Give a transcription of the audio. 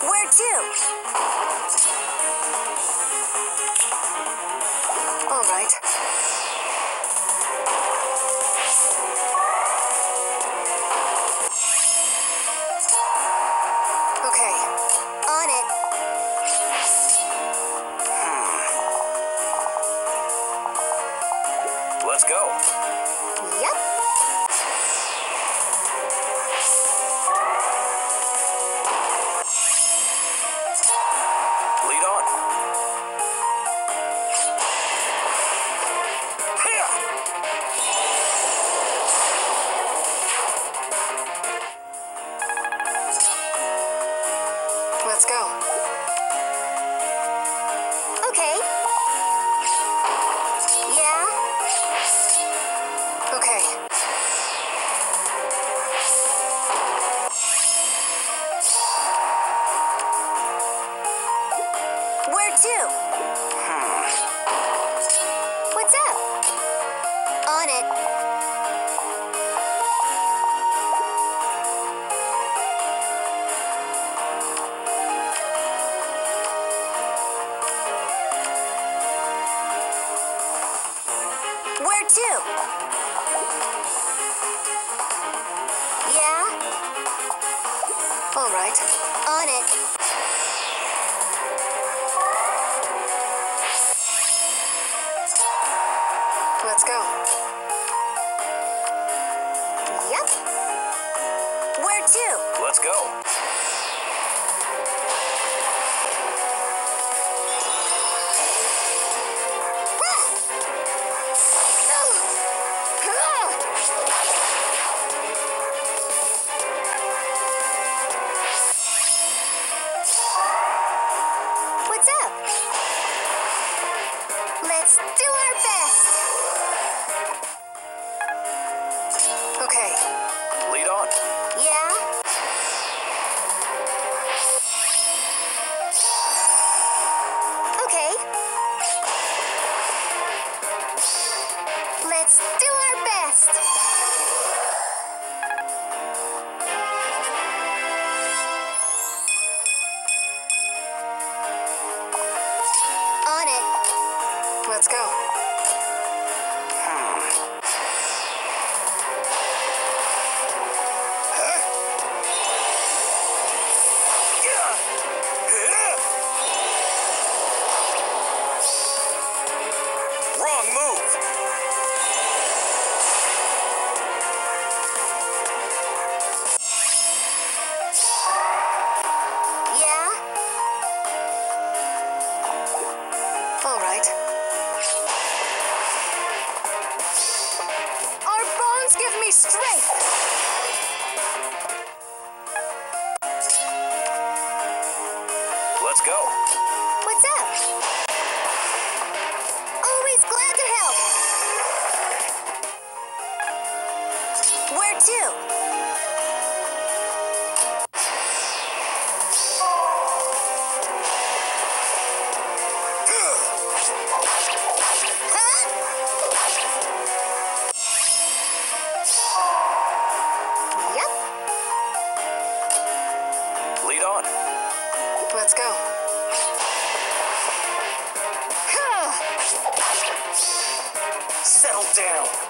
Where to? All right. Go. Okay. Yeah. Okay. Where to? Hmm. What's up? On it. All right. On it. Let's go. Yep. Where to? Let's go. Wrong move. Yeah? All right. Our bones give me strength. Let's go. Where to? Yep. Lead on. Let's go. Settle down.